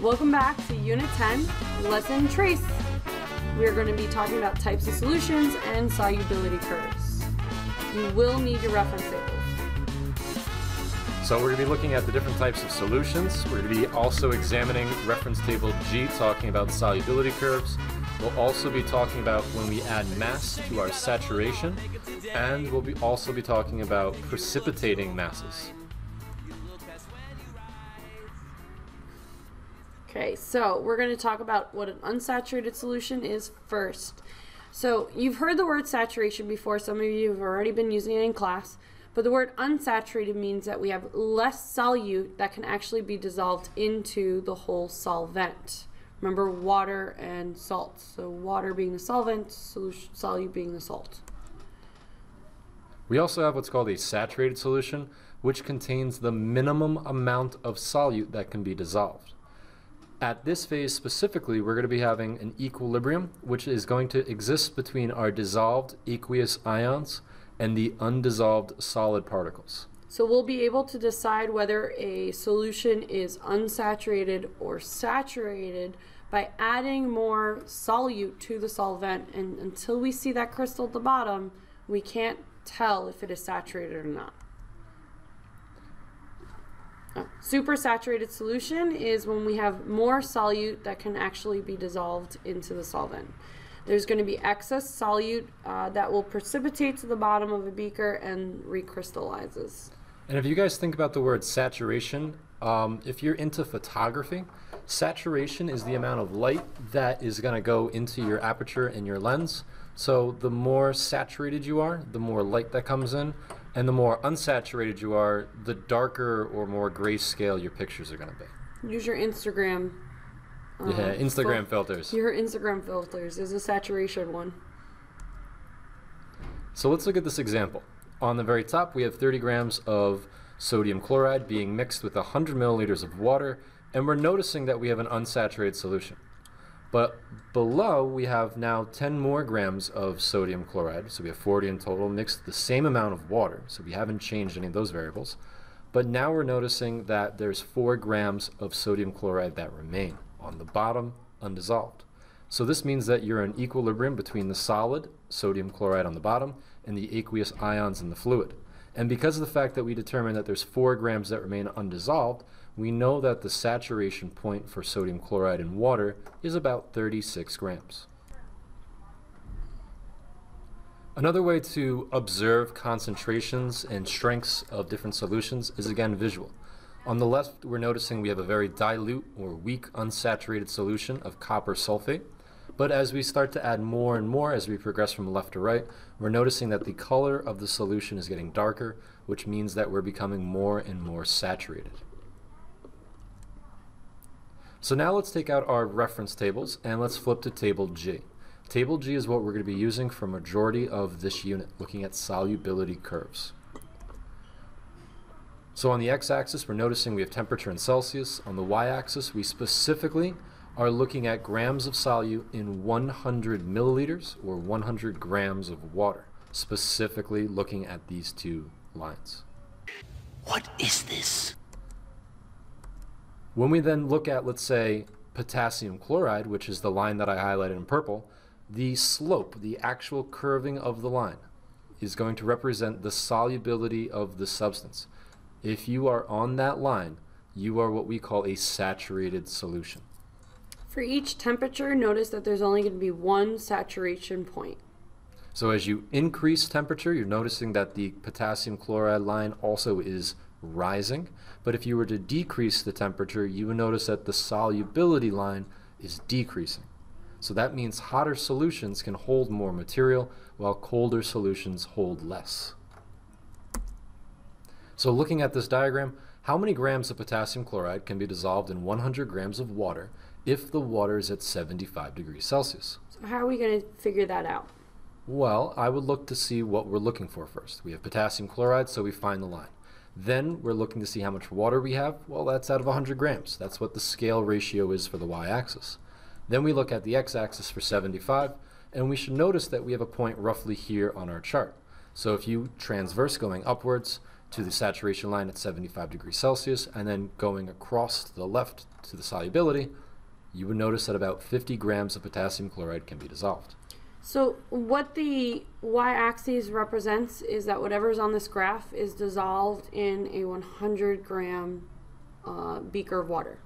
Welcome back to Unit 10, Lesson Trace. We are going to be talking about types of solutions and solubility curves. You will need your reference tables. So we're going to be looking at the different types of solutions. We're going to be also examining reference table G, talking about solubility curves. We'll also be talking about when we add mass to our saturation, and we'll be also be talking about precipitating masses. Okay, so we're going to talk about what an unsaturated solution is first. So you've heard the word saturation before. Some of you have already been using it in class. But the word unsaturated means that we have less solute that can actually be dissolved into the whole solvent. Remember water and salt. So water being the solvent, solution, solute being the salt. We also have what's called a saturated solution, which contains the minimum amount of solute that can be dissolved. At this phase specifically, we're going to be having an equilibrium, which is going to exist between our dissolved aqueous ions and the undissolved solid particles. So we'll be able to decide whether a solution is unsaturated or saturated by adding more solute to the solvent. And until we see that crystal at the bottom, we can't tell if it is saturated or not. Supersaturated solution is when we have more solute that can actually be dissolved into the solvent. There's going to be excess solute uh, that will precipitate to the bottom of a beaker and recrystallizes. And if you guys think about the word saturation, um, if you're into photography, saturation is the amount of light that is going to go into your aperture and your lens. So the more saturated you are, the more light that comes in, and the more unsaturated you are, the darker or more grayscale your pictures are going to be. Use your Instagram. Uh, yeah, Instagram fil filters. Your Instagram filters is a saturation one. So let's look at this example. On the very top, we have 30 grams of sodium chloride being mixed with 100 milliliters of water, and we're noticing that we have an unsaturated solution. But below, we have now 10 more grams of sodium chloride, so we have 40 in total, mixed the same amount of water, so we haven't changed any of those variables. But now we're noticing that there's 4 grams of sodium chloride that remain on the bottom, undissolved. So this means that you're in equilibrium between the solid, sodium chloride on the bottom, and the aqueous ions in the fluid. And because of the fact that we determined that there's 4 grams that remain undissolved, we know that the saturation point for sodium chloride in water is about 36 grams. Another way to observe concentrations and strengths of different solutions is again visual. On the left, we're noticing we have a very dilute or weak unsaturated solution of copper sulfate. But as we start to add more and more as we progress from left to right, we're noticing that the color of the solution is getting darker, which means that we're becoming more and more saturated. So now let's take out our reference tables and let's flip to table G. Table G is what we're going to be using for majority of this unit, looking at solubility curves. So on the x-axis, we're noticing we have temperature in Celsius. On the y-axis, we specifically are looking at grams of solute in 100 milliliters or 100 grams of water, specifically looking at these two lines. What is this? When we then look at, let's say, potassium chloride, which is the line that I highlighted in purple, the slope, the actual curving of the line, is going to represent the solubility of the substance. If you are on that line, you are what we call a saturated solution. For each temperature, notice that there's only going to be one saturation point. So as you increase temperature, you're noticing that the potassium chloride line also is rising. But if you were to decrease the temperature, you would notice that the solubility line is decreasing. So that means hotter solutions can hold more material, while colder solutions hold less. So looking at this diagram, how many grams of potassium chloride can be dissolved in 100 grams of water if the water is at 75 degrees Celsius? So how are we going to figure that out? Well, I would look to see what we're looking for first. We have potassium chloride, so we find the line. Then we're looking to see how much water we have. Well, that's out of 100 grams. That's what the scale ratio is for the y-axis. Then we look at the x-axis for 75, and we should notice that we have a point roughly here on our chart. So if you transverse going upwards, to the saturation line at 75 degrees Celsius, and then going across to the left to the solubility, you would notice that about 50 grams of potassium chloride can be dissolved. So what the y-axis represents is that whatever's on this graph is dissolved in a 100 gram uh, beaker of water.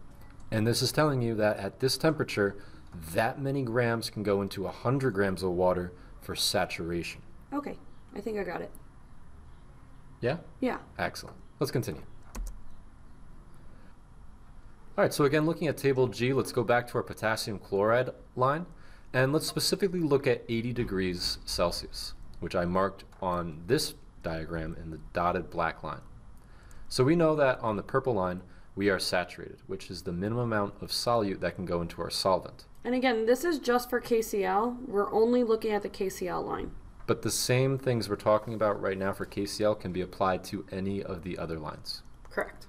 And this is telling you that at this temperature, that many grams can go into 100 grams of water for saturation. Okay, I think I got it. Yeah? Yeah. Excellent. Let's continue. All right, so again, looking at table G, let's go back to our potassium chloride line, and let's specifically look at 80 degrees Celsius, which I marked on this diagram in the dotted black line. So we know that on the purple line, we are saturated, which is the minimum amount of solute that can go into our solvent. And again, this is just for KCl. We're only looking at the KCl line. But the same things we're talking about right now for KCl can be applied to any of the other lines. Correct.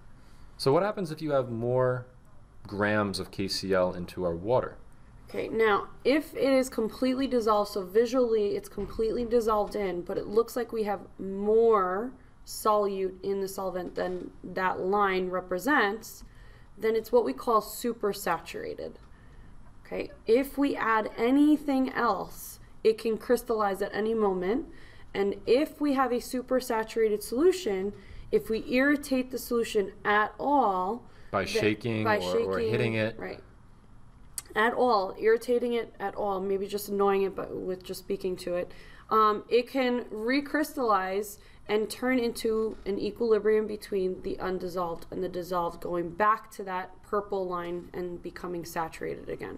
So what happens if you have more grams of KCl into our water? Okay, now if it is completely dissolved, so visually it's completely dissolved in, but it looks like we have more solute in the solvent than that line represents, then it's what we call supersaturated. Okay, if we add anything else, it can crystallize at any moment. And if we have a supersaturated solution, if we irritate the solution at all, By shaking, by or, or hitting it. right? At all, irritating it at all, maybe just annoying it, but with just speaking to it, um, it can recrystallize and turn into an equilibrium between the undissolved and the dissolved, going back to that purple line and becoming saturated again.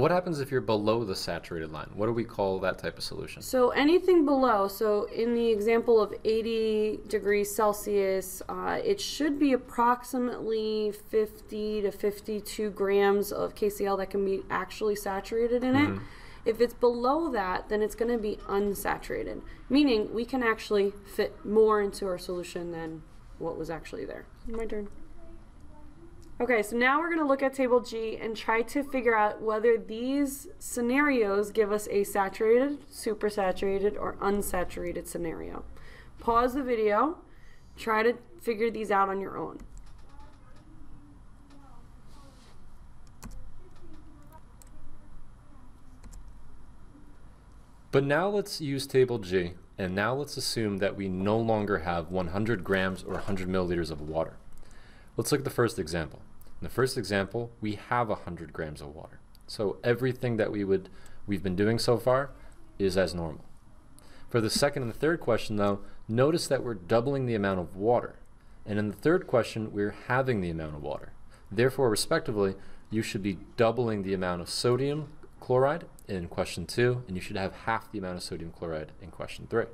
what happens if you're below the saturated line? What do we call that type of solution? So anything below, so in the example of 80 degrees Celsius, uh, it should be approximately 50 to 52 grams of KCl that can be actually saturated in it. If it's below that, then it's going to be unsaturated, meaning we can actually fit more into our solution than what was actually there. My turn. Okay, so now we're going to look at table G and try to figure out whether these scenarios give us a saturated, supersaturated, or unsaturated scenario. Pause the video, try to figure these out on your own. But now let's use table G, and now let's assume that we no longer have 100 grams or 100 milliliters of water. Let's look at the first example. In the first example, we have 100 grams of water. So everything that we would we've been doing so far is as normal. For the second and the third question though, notice that we're doubling the amount of water. And in the third question, we're halving the amount of water. Therefore, respectively, you should be doubling the amount of sodium chloride in question two, and you should have half the amount of sodium chloride in question three.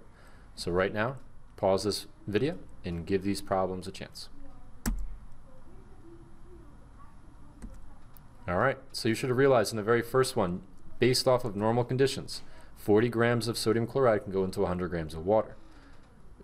So right now, pause this video and give these problems a chance. All right, so you should have realized in the very first one, based off of normal conditions, 40 grams of sodium chloride can go into 100 grams of water.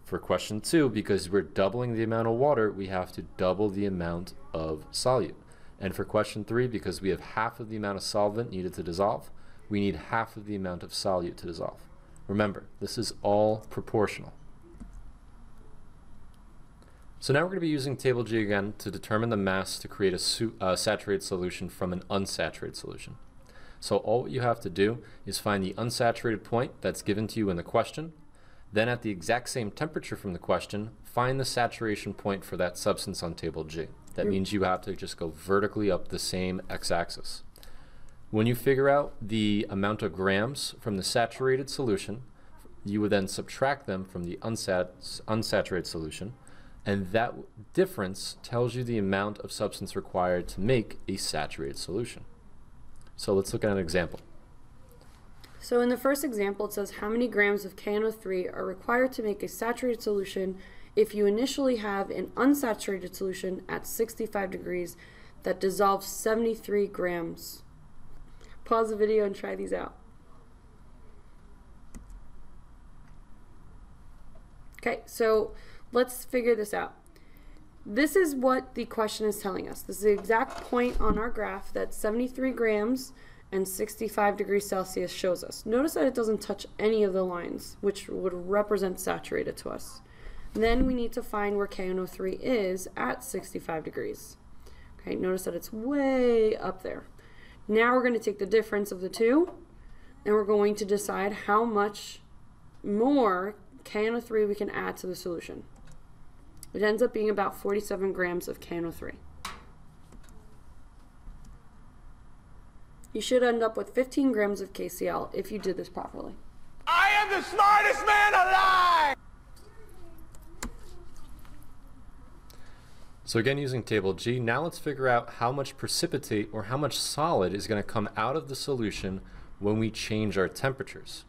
For question two, because we're doubling the amount of water, we have to double the amount of solute. And for question three, because we have half of the amount of solvent needed to dissolve, we need half of the amount of solute to dissolve. Remember, this is all proportional. So now we're going to be using table G again to determine the mass to create a su- uh, saturated solution from an unsaturated solution. So all you have to do is find the unsaturated point that's given to you in the question, then at the exact same temperature from the question, find the saturation point for that substance on table G. That means you have to just go vertically up the same x-axis. When you figure out the amount of grams from the saturated solution You would then subtract them from the unsat- unsaturated solution, and that difference tells you the amount of substance required to make a saturated solution. So let's look at an example. So in the first example, it says how many grams of KNO3 are required to make a saturated solution if you initially have an unsaturated solution at 65 degrees that dissolves 73 grams. Pause the video and try these out. Okay, so let's figure this out. This is what the question is telling us. This is the exact point on our graph that 73 grams and 65 degrees Celsius shows us. Notice that it doesn't touch any of the lines, which would represent saturated to us. Then we need to find where KNO3 is at 65 degrees. Okay, notice that it's way up there. Now we're going to take the difference of the two, and we're going to decide how much more KNO3 we can add to the solution. It ends up being about 47 grams of KNO3. You should end up with 15 grams of KCl if you did this properly. I am the smartest man alive! So again, using table G, now let's figure out how much precipitate or how much solid is going to come out of the solution when we change our temperatures.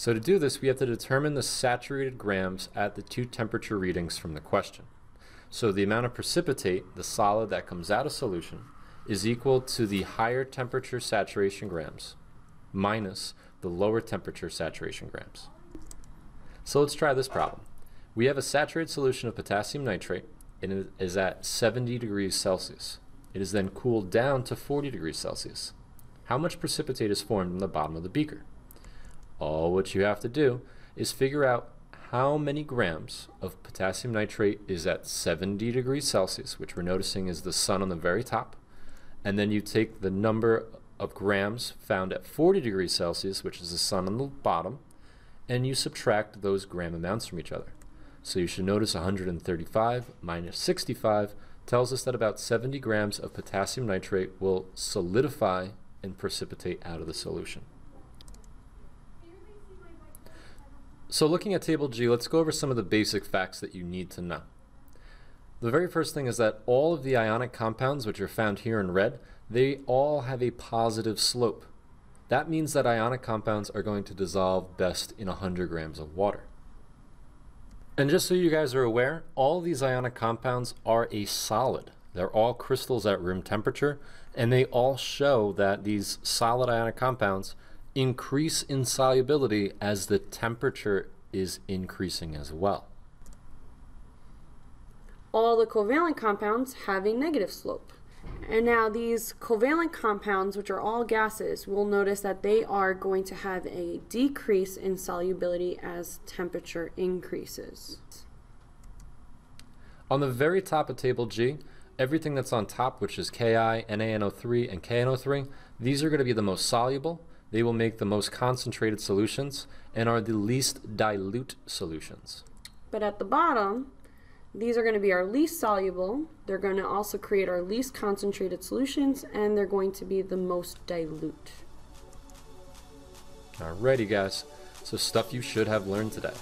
So to do this, we have to determine the saturated grams at the two temperature readings from the question. So the amount of precipitate, the solid that comes out of solution, is equal to the higher temperature saturation grams minus the lower temperature saturation grams. So let's try this problem. We have a saturated solution of potassium nitrate and it is at 70 degrees Celsius. It is then cooled down to 40 degrees Celsius. How much precipitate is formed in the bottom of the beaker? All what you have to do is figure out how many grams of potassium nitrate is at 70 degrees Celsius, which we're noticing is the sun on the very top, and then you take the number of grams found at 40 degrees Celsius, which is the sun on the bottom, and you subtract those gram amounts from each other. So you should notice 135 minus 65 tells us that about 70 grams of potassium nitrate will solidify and precipitate out of the solution. So looking at table G, let's go over some of the basic facts that you need to know. The very first thing is that all of the ionic compounds, which are found here in red, they all have a positive slope. That means that ionic compounds are going to dissolve best in 100 grams of water. And just so you guys are aware, all these ionic compounds are a solid. They're all crystals at room temperature, and they all show that these solid ionic compounds increase in solubility as the temperature is increasing as well. All the covalent compounds have a negative slope. And now these covalent compounds, which are all gases, we'll notice that they are going to have a decrease in solubility as temperature increases. On the very top of table G, everything that's on top, which is KI, NaNO3, and KNO3, these are going to be the most soluble, they will make the most concentrated solutions, and are the least dilute solutions. But at the bottom, these are going to be our least soluble. They're going to also create our least concentrated solutions, and they're going to be the most dilute. Alrighty guys, so stuff you should have learned today.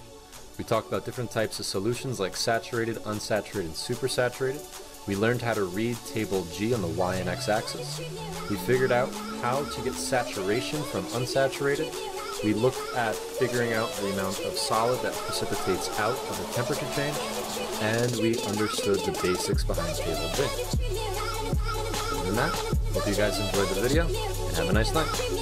We talked about different types of solutions like saturated, unsaturated, and supersaturated. We learned how to read table G on the Y and X axis. We figured out how to get saturation from unsaturated. We looked at figuring out the amount of solid that precipitates out of a temperature change. And we understood the basics behind table G. Other than that, hope you guys enjoyed the video and have a nice night.